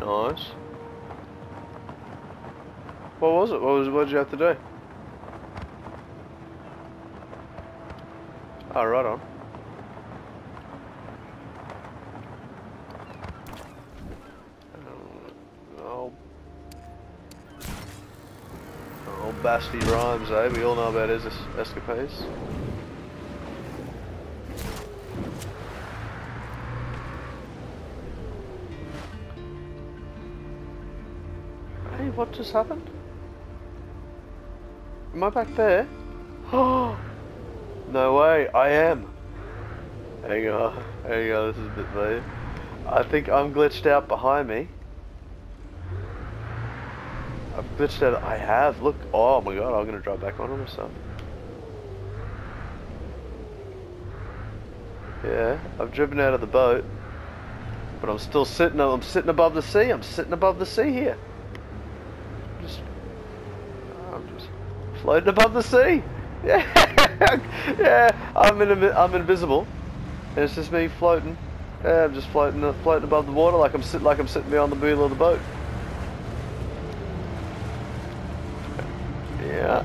Nice. What was it? What was? What did you have to do? Oh, right on. Oh, oh, Basti rhymes, eh? We all know about his escapades. What just happened? Am I back there? Oh, no way, I am. Hang on, hang on, this is a bit weird. I think I'm glitched out behind me. I've glitched out, I have, look, oh my god, I'm gonna drive back on myself. Yeah, I've driven out of the boat, but I'm still sitting, I'm sitting above the sea, I'm sitting above the sea here. Just, I'm just floating above the sea. Yeah, yeah, I'm in, I'm invisible. And it's just me floating. Yeah, I'm just floating, uh, floating above the water like I'm sitting, like I'm sitting behind the wheel of the boat. Yeah.